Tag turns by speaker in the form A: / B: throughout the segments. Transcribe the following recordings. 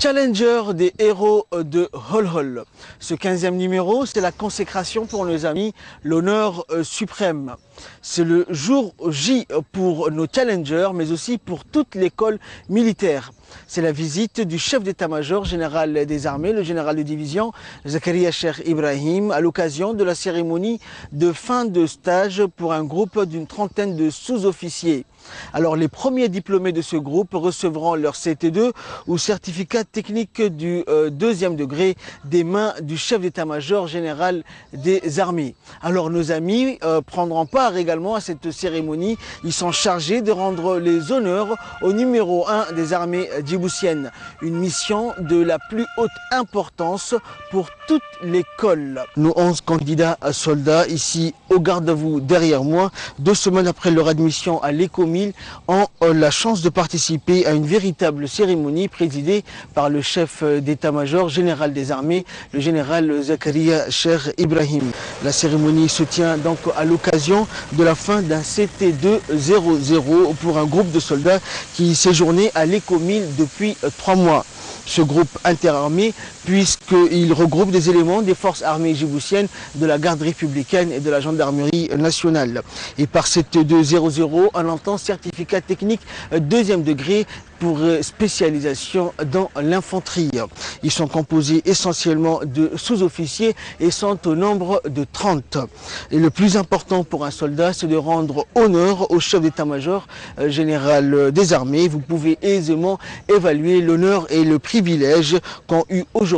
A: Challenger des héros de Hol Hol. Ce 15e numéro, c'est la consécration pour nos amis, l'honneur euh, suprême. C'est le jour J pour nos challengers, mais aussi pour toute l'école militaire. C'est la visite du chef d'état-major général des armées, le général de division Zakaria Sheikh Ibrahim, à l'occasion de la cérémonie de fin de stage pour un groupe d'une trentaine de sous-officiers. Alors les premiers diplômés de ce groupe recevront leur CT2 ou certificat technique du euh, deuxième degré des mains du chef d'état-major général des armées. Alors nos amis euh, prendront part également à cette cérémonie. Ils sont chargés de rendre les honneurs au numéro 1 des armées djiboutiennes. Une mission de la plus haute importance pour toute l'école. Nos 11 candidats à soldats ici au garde à vous derrière moi, deux semaines après leur admission à ont euh, la chance de participer à une véritable cérémonie présidée par le chef euh, d'état-major général des armées, le général Zakaria Cher Ibrahim. La cérémonie se tient donc à l'occasion de la fin d'un CT2 00 pour un groupe de soldats qui séjournait à l'écomile depuis euh, trois mois ce groupe interarmé puisqu'il regroupe des éléments des forces armées djiboutiennes, de la garde républicaine et de la gendarmerie nationale. Et par cette 2.00, on entend certificat technique deuxième degré pour spécialisation dans l'infanterie. Ils sont composés essentiellement de sous-officiers et sont au nombre de 30. Et le plus important pour un soldat, c'est de rendre honneur au chef d'état-major euh, général des armées. Vous pouvez aisément évaluer l'honneur et le privilège qu'ont eu aujourd'hui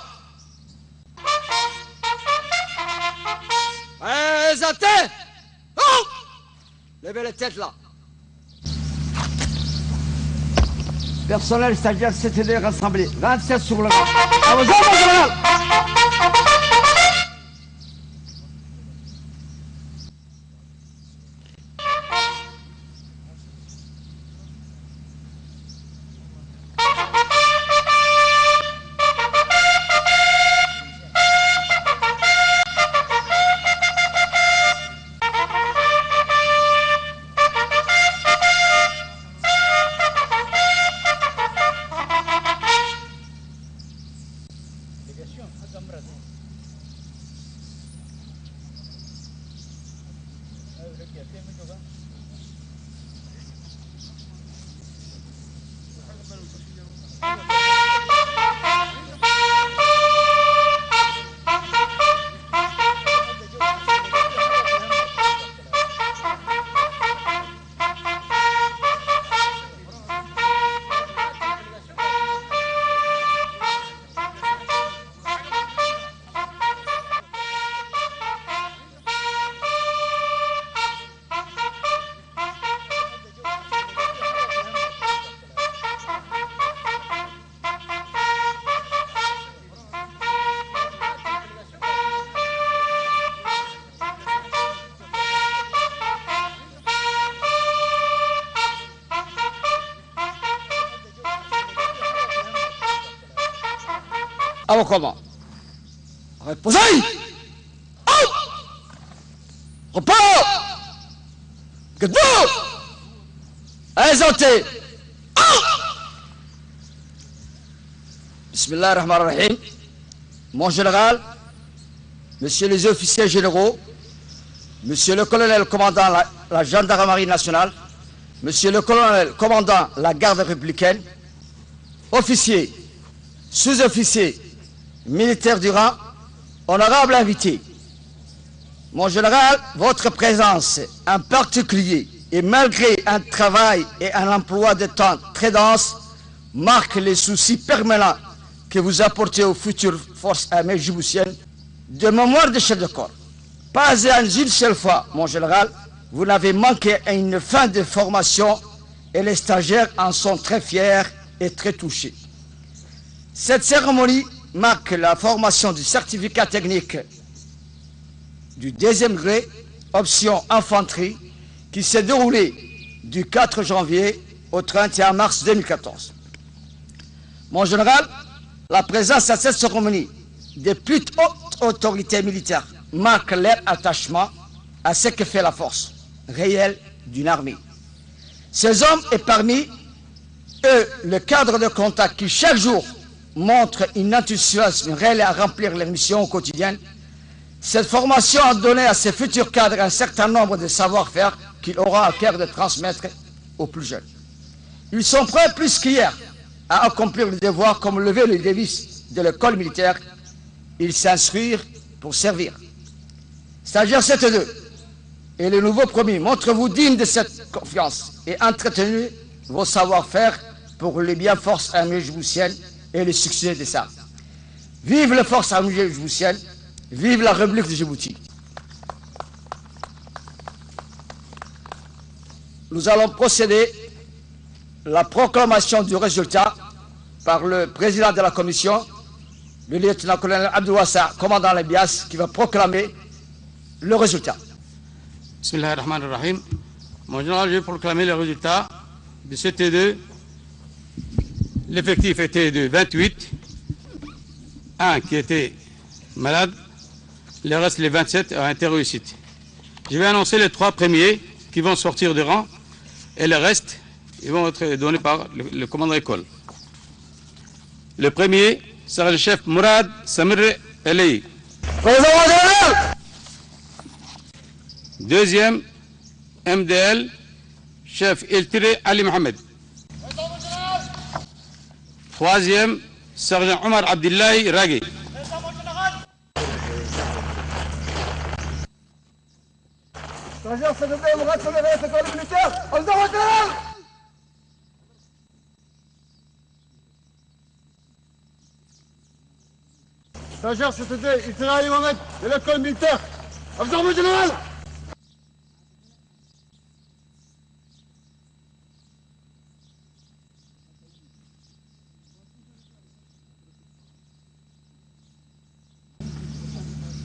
B: Présenté Oh Levez les têtes là. Personnel stagiaire CTD rassemblé. 27 sur le comment Reposez Repos Debout Exalté Bismillah ar-Rahman ar-Rahim. Mon général, Monsieur les officiers généraux, Monsieur le colonel commandant la, la gendarmerie nationale, Monsieur le colonel commandant la garde républicaine, officiers, sous-officiers, militaires du rang, honorable invité, mon général, votre présence en particulier et malgré un travail et un emploi de temps très dense, marque les soucis permanents que vous apportez aux futures forces armées djiboutiennes de mémoire de chef de corps. Pas une seule fois, mon général, vous n'avez manqué à une fin de formation et les stagiaires en sont très fiers et très touchés. Cette cérémonie marque la formation du certificat technique du deuxième degré, option infanterie, qui s'est déroulé du 4 janvier au 31 mars 2014. Mon général, la présence à cette cérémonie des plus hautes autorités militaires marque leur attachement à ce que fait la force réelle d'une armée. Ces hommes est parmi eux le cadre de contact qui chaque jour montre une enthousiasme réel à remplir leurs missions quotidiennes. Cette formation a donné à ces futurs cadres un certain nombre de savoir-faire qu'il aura à cœur de transmettre aux plus jeunes. Ils sont prêts plus qu'hier à accomplir le devoir comme lever le devis de l'école militaire. Ils s'instruire pour servir. Stagiaire 7-2 et le nouveau premier, montrez-vous digne de cette confiance et entretenez vos savoir-faire pour les bien forces armées djiboutiennes et le succès de ça. Vive les forces armées djiboutiennes, vive la République de Djibouti. Nous allons procéder la proclamation du résultat par le président de la commission, le lieutenant-colonel Abdouassa, commandant les qui va proclamer le résultat.
C: Bismillah ar-Rahman ar-Rahim. Mon général, je vais proclamer le résultat de CT2. L'effectif était de 28. Un qui était malade. Le reste, les 27, ont été réussites. Je vais annoncer les trois premiers qui vont sortir de rang. Et le reste, ils vont être donnés par le, le commandant école. Le premier sera le chef Mourad Samir Elei. Deuxième, MDL, chef Iltire Ali Mohamed. خوازيم سغن عمر عبد الله
D: راقي Stagiaire, c'était itinéré Mohamed, de l'école militaire. Abdurrahman Général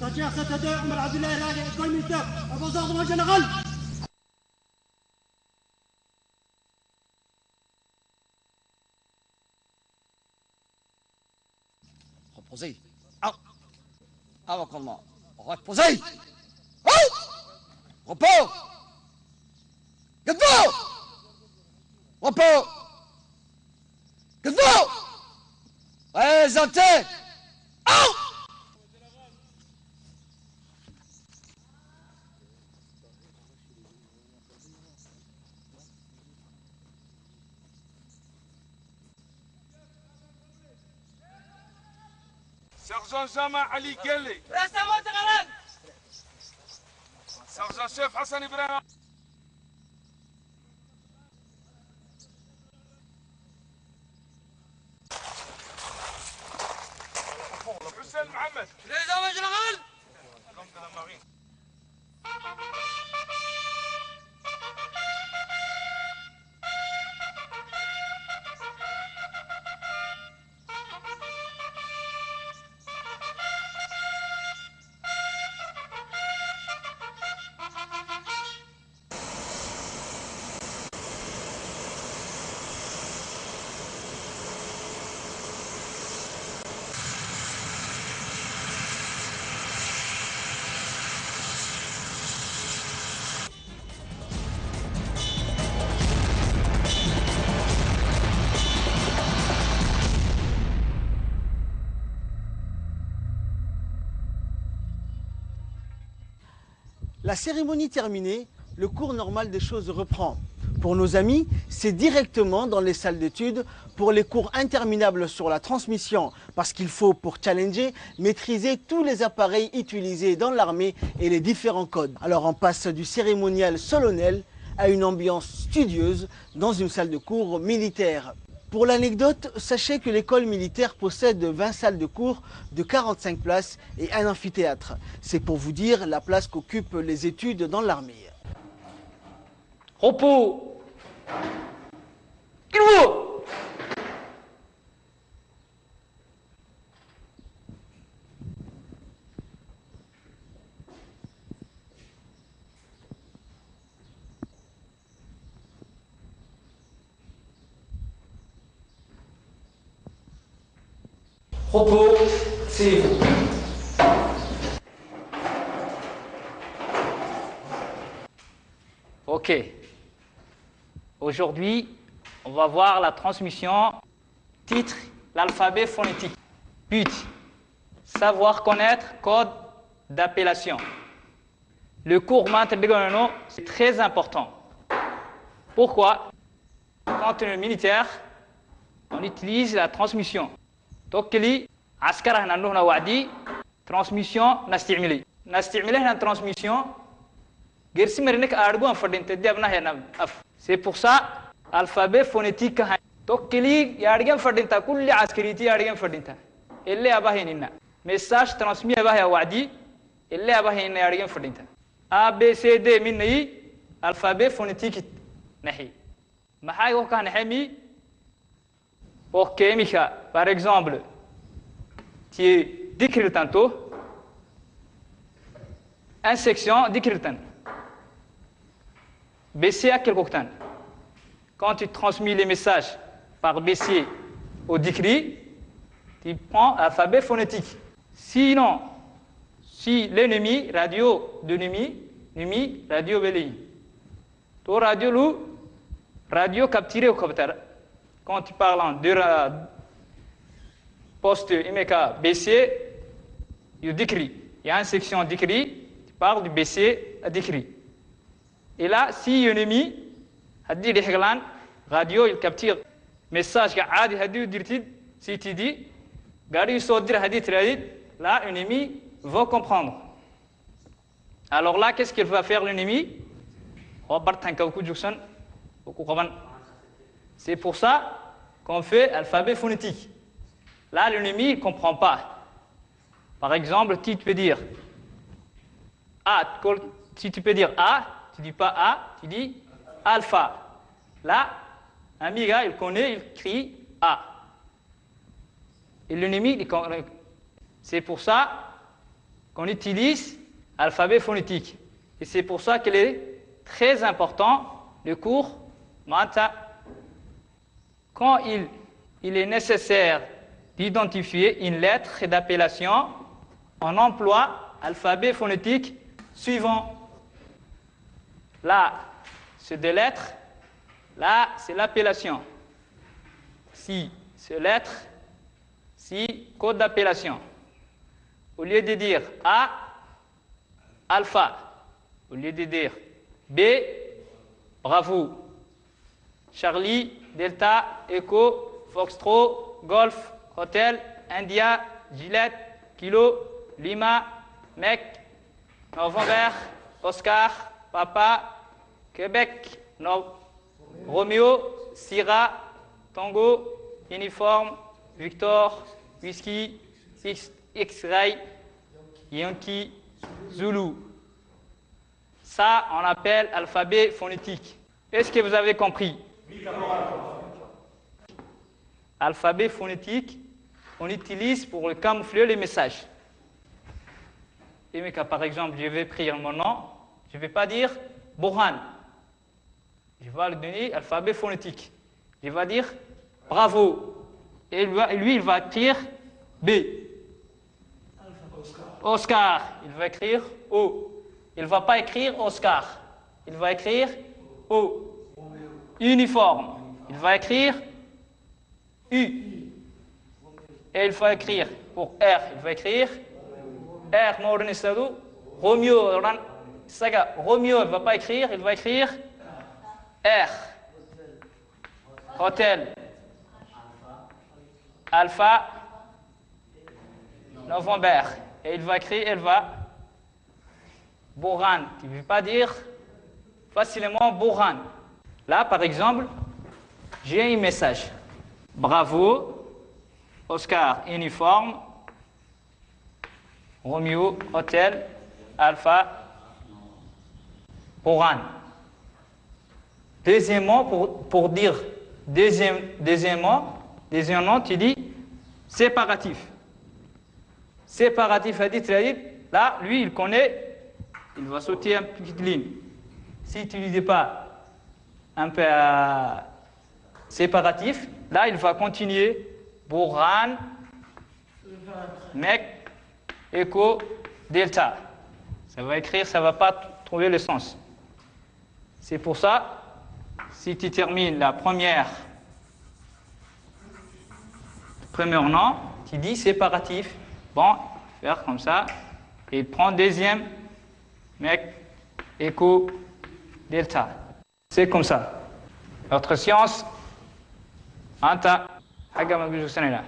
E: Stagiaire CTD, Omar. À vos ordres, général.
B: Reposez. Ah. Avant comment Reposez. Oh Repos. Debout. Repos. Debout. Présentez.
F: سرجان جامع علي قال لي. سرجان شيف حسن إبراهيم. La
A: cérémonie terminée, le cours normal des choses reprend. Pour nos amis, c'est directement dans les salles d'études pour les cours interminables sur la transmission parce qu'il faut, pour challenger, maîtriser tous les appareils utilisés dans l'armée et les différents codes. Alors on passe du cérémonial solennel à une ambiance studieuse dans une salle de cours militaire. Pour l'anecdote, sachez que l'école militaire possède 20 salles de cours de 45 places et un amphithéâtre. C'est pour vous dire la place qu'occupent les études dans l'armée.
G: Repos. Debout. Reposez-vous. Ok. Aujourd'hui, on va voir la transmission titre, l'alphabet phonétique. But, savoir connaître code d'appellation. Le cours maintenant, c'est très important. Pourquoi? Quand on est militaire, on utilise la transmission. توكلي عسكر هنا نحن وعدي. ترانسميشن نستعملي. نستعمله هنا ترانسميشن غير سمرنك أن فدين تدبنا هنا أف. سيبوسا بور سا الفابي فونيتيك توكلي يارغن فدين كل عسكريتي يا يارغن فدين اللي ابا هنا مساج ترانسمي ابا يا وعدي. اللي ابا هنا يا يارغن فدين ا بي سي دي مني الفابي فونيتيك نحي. ما هاي وكان حمي أوكي ميشا par exemple qui est tantôt, une section décrite. BC à quel temps Quand tu transmets les messages par BC au décrit, tu prends l'alphabet phonétique. Sinon, si l'ennemi, radio de l'ennemi, l'ennemi, radio belé. Ton radio loup, radio capturé au capteur. Quand tu parles de poste IMECA BC, il décrit. Il y a une section décrit qui parle du BC à décrit. Et là, si un ennemi a dit les radio, il capture message qui a dit, si tu dis, gari sodir hadith là, un ennemi va comprendre. Alors là, qu'est-ce qu'il va faire l'ennemi? C'est pour ça qu'on fait alphabet phonétique. Là, l'ennemi ne comprend pas. Par exemple, si tu peux dire? A, si tu peux dire A, tu dis pas A, tu dis alpha. Là, un miga, il connaît, il crie A. Et l'ennemi, c'est pour ça qu'on utilise l'alphabet phonétique. Et c'est pour ça qu'il est très important, le cours Manta. Quand il, il est nécessaire d'identifier une lettre d'appellation, on emploie l'alphabet phonétique suivant. Là, c'est des lettres. Là, c'est l'appellation. Si, c'est lettre. Si, code d'appellation. Au lieu de dire A, alpha. Au lieu de dire B, bravo. Charlie, Delta, Echo, Foxtrot, Golf, Hôtel, India, Gillette, Kilo, Lima, Mec, November, Oscar, Papa, Québec, no Romeo, Syrah, Tango, Uniforme, Victor, Whisky, X-Ray, Yankee, Zulu. Ça, on appelle alphabet phonétique. Est-ce que vous avez compris? Alphabet phonétique, on utilise pour camoufler les messages. Et mais par exemple, je vais écrire mon nom, je ne vais pas dire Bohan. Je vais lui donner alphabet phonétique. Je vais dire bravo. Et lui, il va écrire B. Oscar. Il va écrire O. Il ne va pas écrire Oscar. Il va écrire O. Uniforme. Il va écrire U. Et il faut écrire pour R, il va écrire R Mornisadu, Romeo, Saga, Romeo, il ne va pas écrire, il va écrire R. Hôtel. Alpha. November. Et il va écrire, elle va. Boran, qui ne veut pas dire facilement Boran. Là, par exemple, j'ai un message. Bravo, Oscar, uniforme, Romeo, hôtel, Alpha, Oran. Deuxièmement, pour, pour dire deuxième, deuxièmement, deuxièmement, tu dis séparatif. Séparatif a dit là, lui, il connaît, il va sauter une petite ligne. Si tu ne dis pas un peu séparatif, là, il va continuer. Bourran, mec, écho, delta. Ça va écrire, ça va pas trouver le sens. C'est pour ça, si tu termines la première, premier nom, tu dis séparatif. Bon, faire comme ça. Et prends deuxième, mec, écho, delta. C'est comme ça. Notre science, anta, xagga baan ku joogsananaa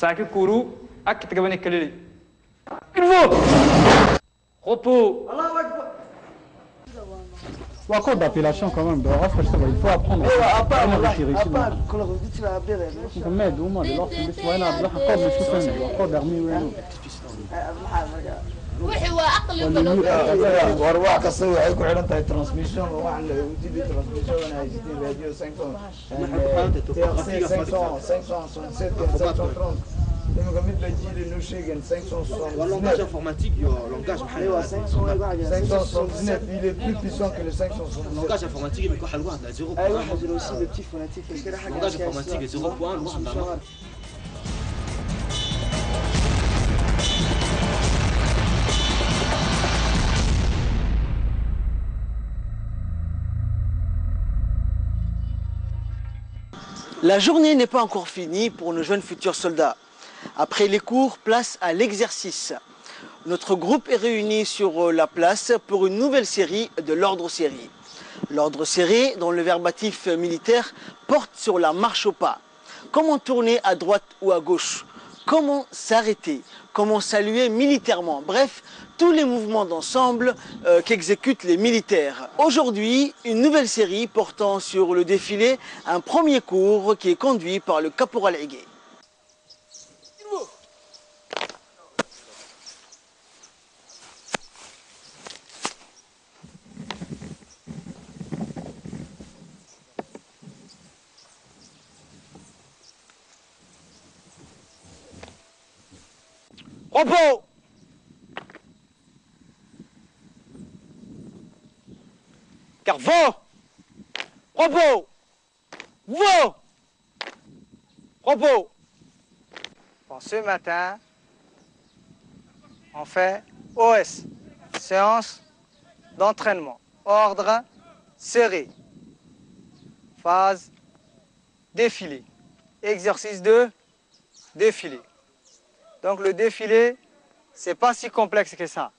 G: saaki kuru kalili repos
H: waa koo dapilation quand même il faut apprendre. Meed waa
I: war wax kasta waxay ku xidhan tahay transmission waxaan la udibi transmission wana haysatiin radio 500 imika mid la jiili noo sheegen 579 il est plus puissant que le 579
A: langage informatique
J: La journée n'est pas encore finie pour nos jeunes futurs soldats. Après les cours, place à l'exercice. Notre groupe est réuni sur euh, la place pour une nouvelle série de l'ordre serré. L'ordre serré, dont le verbatif militaire porte sur la marche au pas. Comment tourner à droite ou à gauche? Comment s'arrêter? Comment saluer militairement? Bref, tous les mouvements d'ensemble euh, qu'exécutent les militaires. Aujourd'hui, une nouvelle série portant sur le défilé, un premier cours qui est conduit par le caporal Higuet. Repos Car vent Repos Vent Repos Bon, ce matin, on fait OS, séance d'entraînement. Ordre serré. Phase défilé. Exercice de défilé. Donc le défilé, c'est pas si complexe que ça.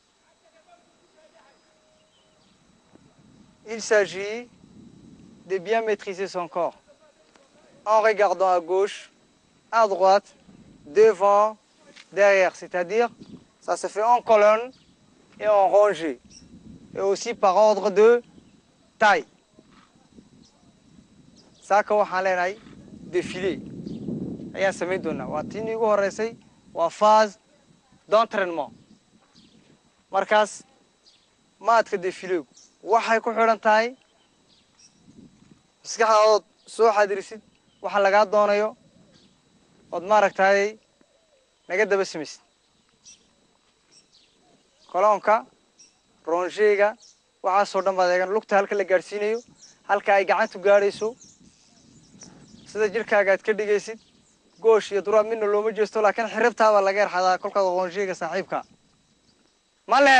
J: Il s'agit de bien maîtriser son corps en regardant à gauche, à droite, devant, derrière. C'est-à-dire, ça se fait en colonne et en rangée. Et aussi par ordre de taille. Ça, quand on a défilé. ayaan samayn doonaa waa tii iigu horeysay waa phase d'entraînement markaas maadka defileegu waxay ku xidhan tahay maskaxdaadood soo xadirisid waxa lagaa doonayo ood maaragtay naga daba samaysid koloonka ronjeega waxaasoo dhan baad eegan lugta halka la gaadhsiinayo halka ay gacantu gaadhayso sida jirkaaga aad ka dhigaysid goosh iyo duraad midna looma jeesto laakiin xiribtaabaa laga erxadaa kolkaad aqoonshiga saaxiibka. Ma la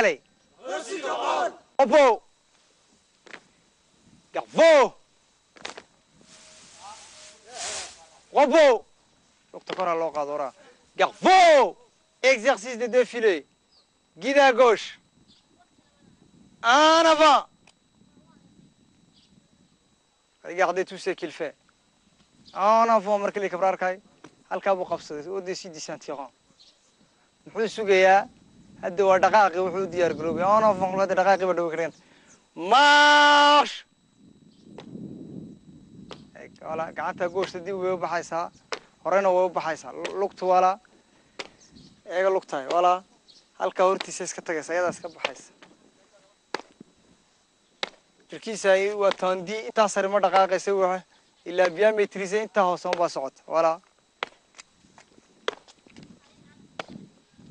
J: qaado oraa garfo exercice de défilé guide à gauche. En avant. Regardez tout ce qu'il fait. En avant marka la kabra arkay halkaa buu qabsaday oo décide sentiran muxuu sugayaa hadda wala gacanta gooshta dib way u baxaysaa. Horena way u baxaysaa. Lugtu wala eega lugtahay. Wala halkaa hortiisa iska tagaysa ayadaa iska baxaysa. Jirkiisa waa tandi intaa sare ma dhaqaaqaysa waxa ilaa bien maîtrisé intaa hoose unbaa socota.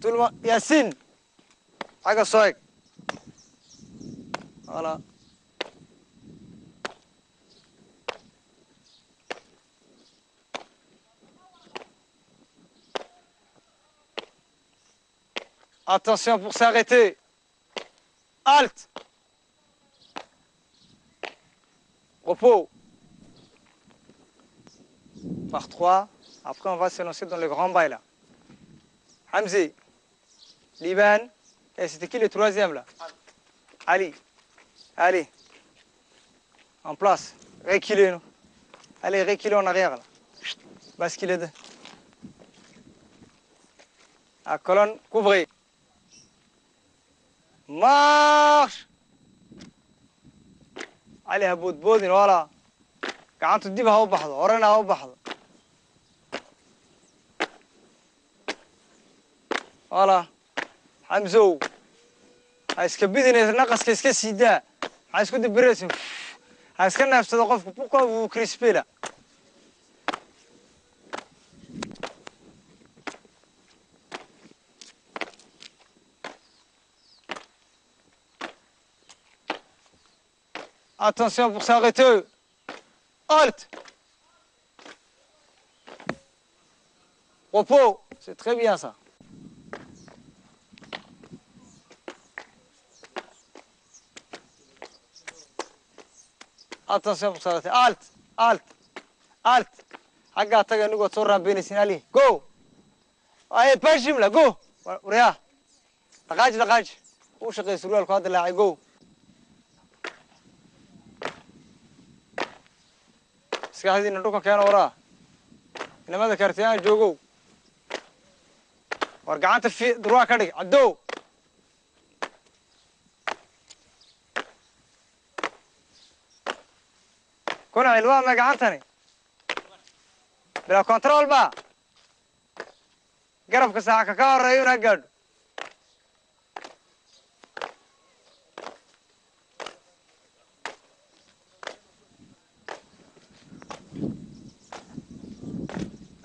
J: Le monde Yacine xagga soo eg voilà Attention pour s'arrêter. Halte. Repos. Par trois. Après, on va se lancer dans le grand bail là. Hamzi. Liban. Et c'était qui le troisième là? Ali. Allez. En place. Reculez. Allez, reculez en arrière là. Basculez. À colonne, couvrez. ماش عليها بود بودين ولا. قعدت تجيبها وبحظه ورنا وبحظه ولا. حمزو. هاي سكبيدين إذا نقص كيس كيس سيدا. هاي سكود بريسم هاي سكنا في صدقة في بوكا وكريسبيلا Attention pour s'arrêter. Halt Repos, c'est très bien ça. Attention pour s'arrêter. Halt Halt Halt Hagga taga nugo tsorra benisin ali. Go Aye, pas jimla, go Urea Daqaj, daqaj. Ushaqay surwalku hadda laacay, go maskaxdiina dhulka keena waraa. Inamada kaartiyaan joogow. War gacanta fi durwaa ka dhig caddow. Kuna cilwaa ma gacantani? Bilaa control ba. Garabka saaca ka horeeyo una gaadho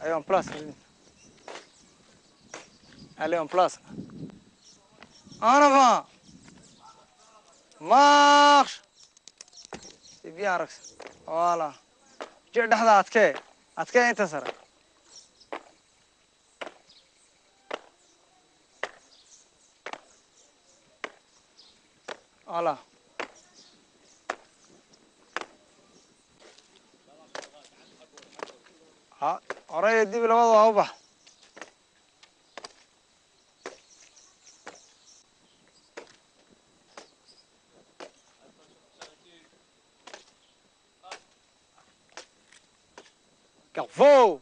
J: Elle en place. Elle en place. En avant. Marche. C'est bien, Rex. Voilà. Je vais dans Atke. Atke est ça. Voilà. horey dib labadaba ubax Garvou!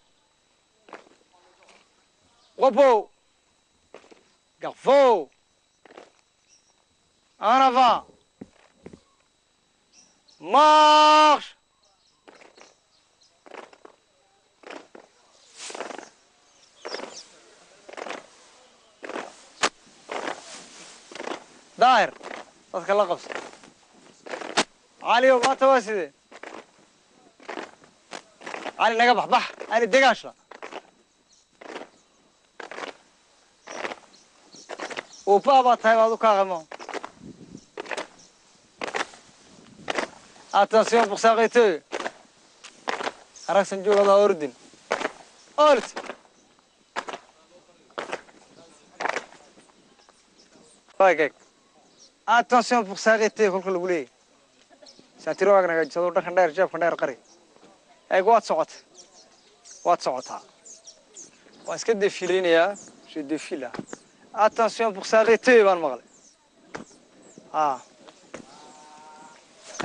J: Robô! Garvou! En! Marche! Maanta waa sidee cali naga bax bax cali degaashla uupaa baa tahay baad u kaaqamo attention pour s'arrêter aragsan joogada ordin ort Vai, Attention pour s'arrêter kolka lagu leeyahay saatirowaag nagaajisado dhankan dheer jeebkan dheer qari eeg waad socota waad socotaa waan iska defileynayaa je défile attention pour s'arrêter baan maqlay ah.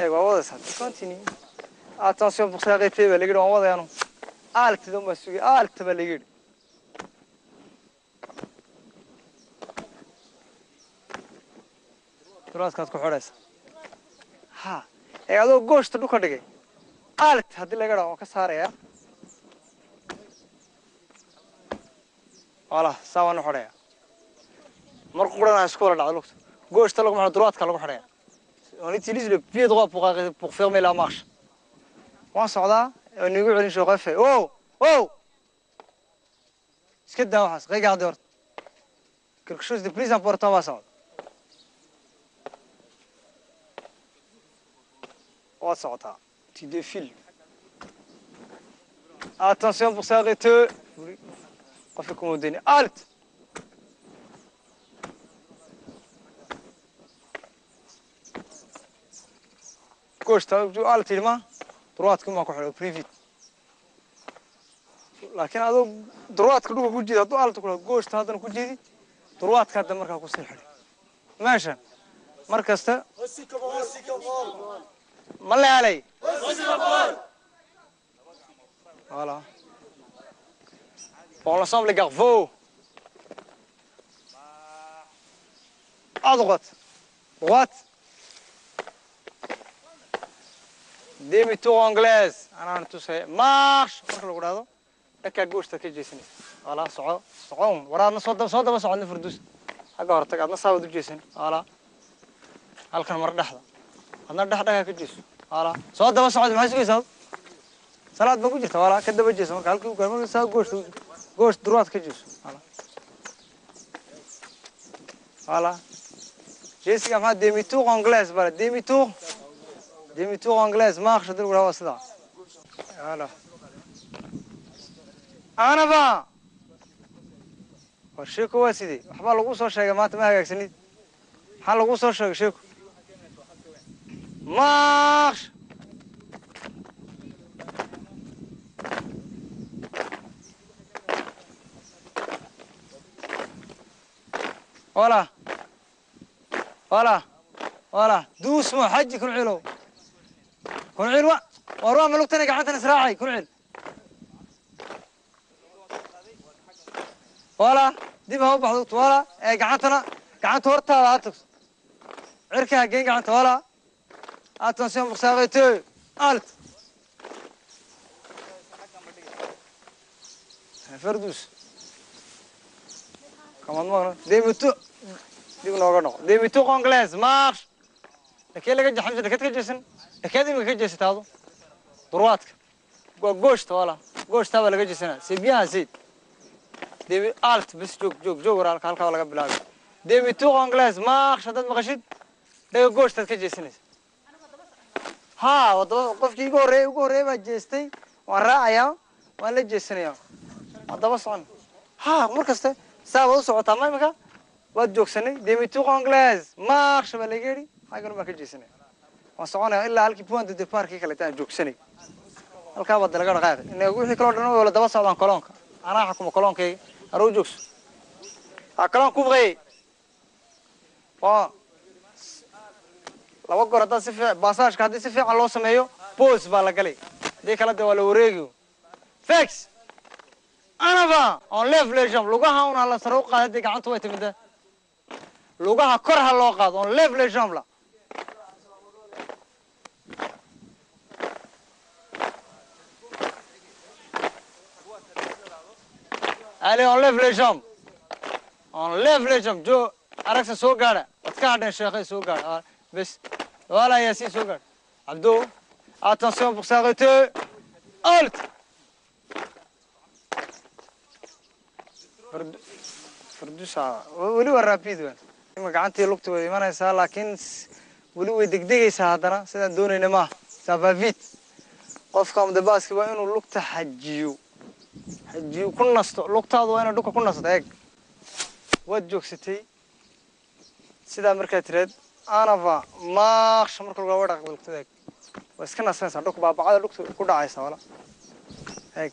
J: Eeg waa wadaysaa continue. Attention pour s'arrêter baa laga waan wadayaanu aaltidan baa sugay aalta baa laga duraadkaad ku xidhaysa ha ee adoo gooshta dhulka dhigay. Aalt haddii laga dhaco ka saaraya. Wala saa waan u xidhaya marka qurana isku wala dhacdo lugta. Gooshta lagu xidho duraadka lagu xidhaya on utilise le pied droit pour, pour fermer la marche waan socdaa waan igu celin shooqefe o o iska daa waxaas regarde horta quelque chose de plus important baa socda oo socota tidefil attention pour s'arrêter. Qofka kuma dayni alt gauche alt ilma ku xidho private laakiin adoo droitka dhulka ku jiidi hadduu alta ku goshta haddana ku jiidi droitka hadda markaa ku sii xidhay meeshan mar kasta ملالي Voilà. Pour l'ensemble, les garveaux. À droite. أنا Demi-tour anglaise. Marche. لك قوش تكجيسني ولا صعو صعون ورا نصدم صدم صعون فردوس هقارتك عاد نصاب دجيسني ولا هلكن مر دحدا adna saabad u jeesan voilà halkan mar dhexda adna dhex dhagaa ka jeeso voilà soo daba socod maxay sugaysaa salaad ba ku jirta voilà ka daba jeeso marka halkii u gaar marka saa gooshta goosh durwaad ka jeeso voilà voilà jeesiga maxaa demi-tour anglaise bale demi-tour demi-tour anglaise lagu dhaha waa sidaa voilà anaba war sheeko waa sidee waxbaa lagu soo sheegay maanta ma hagaagsanid maxaa lagu soo sheegay sheeko ولا ولا ولا دوس ما حجي كن علو. كن علو. وروح ملوكتنا قعدتنا سراعي، كن عل. ولا ديما هو بحضوت ولا قعدتنا قعدت ورتها لا تقص عركها جين قعدت ولا Attention pour s'arrêter. Halte. فردوس كمان ديبتو ديب نوغا نوغ ديبتو كونغليز مارش لكي لقد حمزة لكي تكجسن لكي دي مكجس تاضو درواتك قوشت ولا قوشت هذا لقد جسنا سيبيها زيد ديبي ألت بس جوك جوك جوك ورا الكالكا ولا قبل هذا ديبتو كونغليز مارش هذا مغشد لقد قوشت تكجسنس ha wadaba qofkii igu horreeyay ugu horreeyay baa jeestay. Waan raacayaa waan la jeesanayaa. Haddaba socon ha mar kasta saa baad u socotaa ma imika waad joogsanay demi-tour anglaise marche baa laga yidhi. Xaggan baan ka jeesanaya waan soconaya ilaa halkii point de departkii kaleeta aan joogsanay. Halkaa baad laga dhaqaaqay. Ina wixii kaloo dhan wala daba socdaan koloonka anaa xukuma koloonkayga haruu joogso. Ha kaloon waa laba goor haddaad si fiican basaajka haddii si fiican loo sameeyo bos baa la galay. Haddii kala de waa la wareegiyo. Fex anaba on leve les jambes lugaha un hala sare u qaada haddii gacanta way timida lugaha kor ha loo qaado on leve les jambes la allez on lève les jambes on lève les jambes jo aragsa soo gaadha. Waad hadheen sheekhay soo gaadha bes voilà yaasiin soo gaadha cabdo attention pour s'arrêter. Halt. Fardusa weli waa rapid ima gacantii lugta way imanaysaa laakiin weli way degdegaysaa haddana sidaan doonayna maaha ça va vite qofka mudabaaski waa inuu lugta xajiyo xajiyo ku nasto lugtaadu waa inay dhulka ku nasto eeg waad joogsatay sidaa markaa tiraad anava maaksha marka lagu dhaq lugtada eeg. Waa iska nasanaysaa dhulka baabacada dhulka ku dhacaysa wala. Eeg.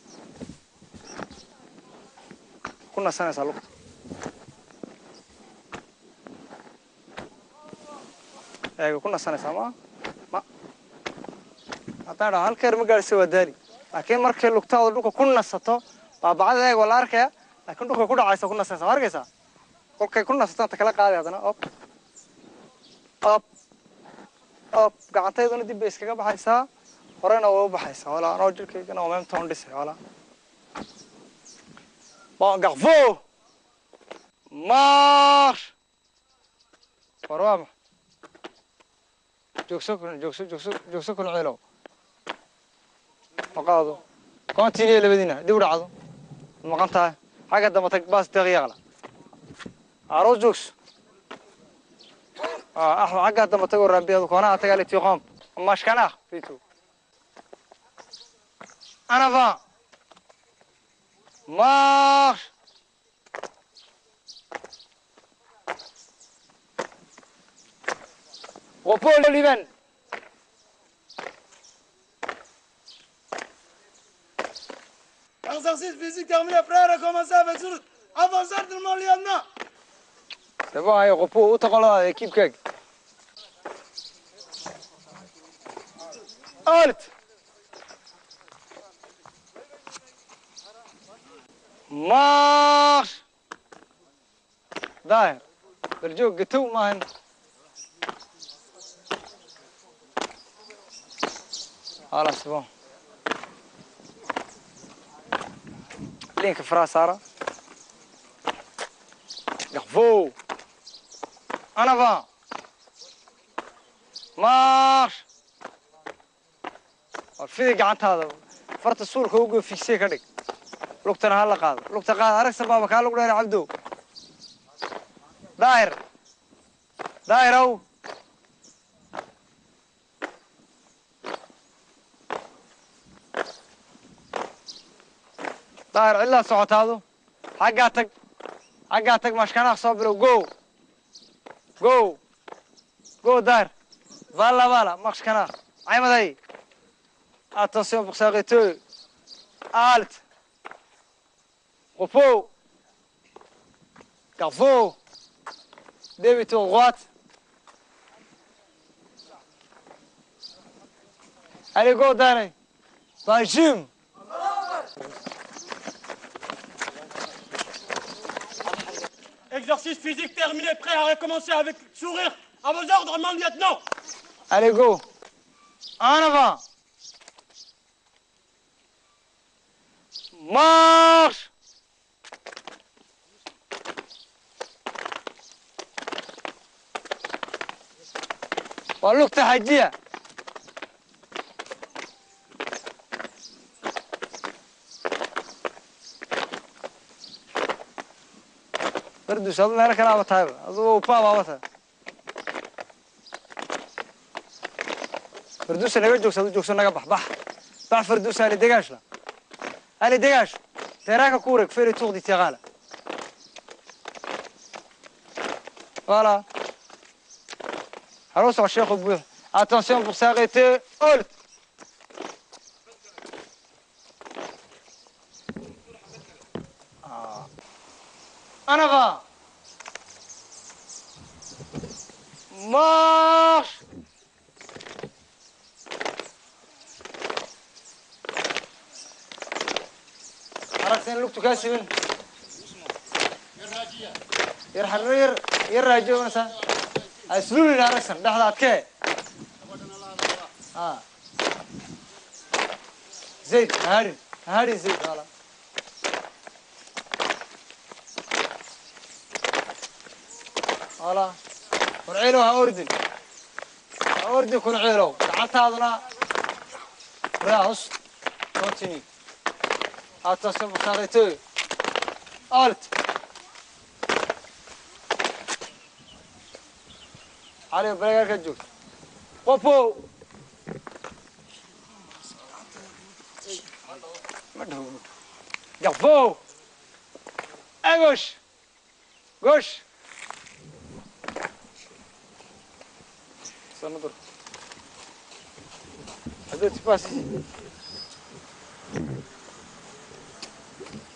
J: Ku nasanaysaa lugta eeg ku nasanaysaa ma ma. Haddaan dhaho halkeer ma gaadhisa waa daali. Laakiin markay lugtaada dhulka ku nasato baabacada eeg waa la arkaya laakiin dhulka ku dhacaysa ku nasanaysa ma arkaysaa? Kolkay ku nasataan ta kala qaaday haddana op op gacantayduna dib bay iskaga baxaysaa. Horena way u baxaysaa. Walaa anoo jirkaygana waa dhisay walaa bon garfo marche war joogso joogso joogso joogso kun ciilow maqaado continue labadiina dib u dhacdo. Maqan tahay? Xagga dambe tag baas deeqyaqla aro joogso آه احمد حقها دم تقول ربي كونها تقال تيقام ماش كان فيتو أنا
K: فا مارش وبول ليبن تخصصيص فيزيك تعمل برارة كما سافت زرت أفضل
J: زرت الماليات ما تبا هاي غفو وتقلا كيف كيك قالت. مارش داير. برجوك قتو ماهن خلاص بون لينك فرا سارة. يخفو. أنا فا مارش Fidi gacantaada farta suulka ugu figsee ka dhig lugtana ha la qaado lugta qaad aragsa baaba kaa lug dheer cabdo daahir daahir ow daahir cilaa socotaadu xaggaa tag xaggaa tag mashkanaaq soo bilow go go go daahir vala vala mashkanaaq caymaday attention pour s'arrêter halte repos carrefour demi-tour droite allez go Danny gym
E: Exercice physique terminé, prêt à recommencer avec sourire. À vos ordres, mon lieutenant.
J: Allez, go. En avant. Marche Waa lugta hajiya bardus ad meelo kale aaba tahayba adugu upaab aaba tahay naga joogsa adu joogso naga bax bax bax farduusaani dagaashla degaash la ali degaash teeraaka ku wareeg feri tuuqdi tiaqaala voilà. Haloo soco sheekhu buux attention pour s'arrêter. Hold سين ير حرير ير ير راجو نسا اسلول لا رسن دحدا كه آه. زيد هاري هاري زيد والله والله كرعيلو ها أردن ها أردن كرعيلو. تعالت هذا راهوس. كونتيني هاتا سبب قالت. علي بريك الجوج وفو. مدهو جفو اغش غش. استنى دور. هذا تفاس.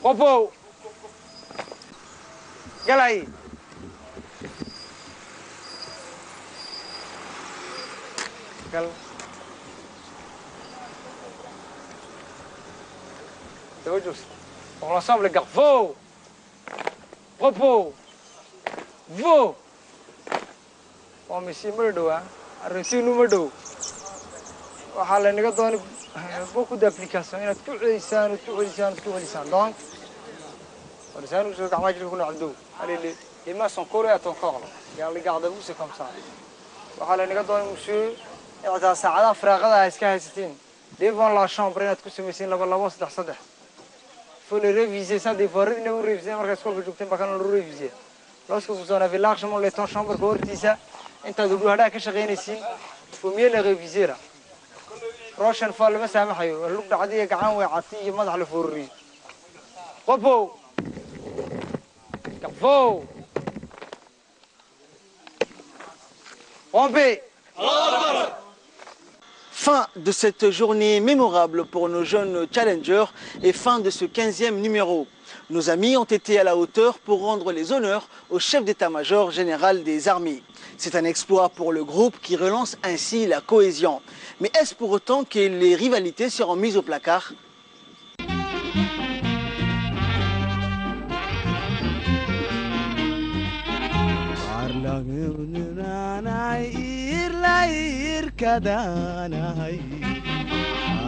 J: وفو. Galay. Gal. Tawajus. On l'ensemble, les gars. Vaux. Repos. Vaux. Oh, mais si me do, hein. Arrêtez nous me do. waxaa laynaga doonay beaucoup d'application inaad ku celisaan ood ku celisaan ood ku celisaan donc Orsano usoo gacmaha jirka ku nacabdow alili les mains sont collées à ton corps là Regarde, regardez-vous c'est comme ça waxaa laynaga doonay monsieur ictaa saacadaha firaaqada ha iska haysatiin devant la chambre inaad ku samaysiin laba labo saddex saddex faut le réviser ça des fois inay u réviser markaa iskoolka joogteen baa kana lagu réviser lorsque vous en avez largement le temps chambre ka hortiisa intaad udhuhadhaha ka shaqaynaysiin faut mieux le réviser là روشن فال ما سامحيو اللوك دعدي قعان وعطي مدح لفوري قبو Go. Rompez.
A: Fin de cette journée mémorable pour nos jeunes challengers et fin de ce 15e numéro. Nos amis ont été à la hauteur pour rendre les honneurs au chef d'état-major général des armées. C'est un exploit pour le groupe qui relance ainsi la cohésion. Mais est-ce pour autant que les rivalités seront mises au placard?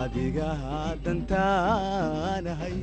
L: adigaha dantaanahay